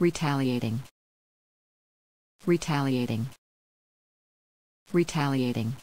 retaliating. Retaliating. Retaliating.